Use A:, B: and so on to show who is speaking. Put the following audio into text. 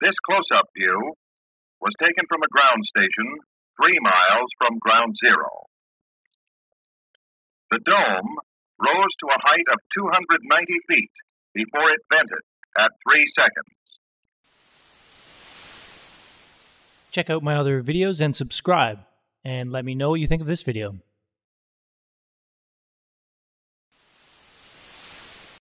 A: This close up view was taken from a ground station three miles from ground zero. The dome rose to a height of 290 feet before it vented at three seconds.
B: Check out my other videos and subscribe, and let me know what you think of this video.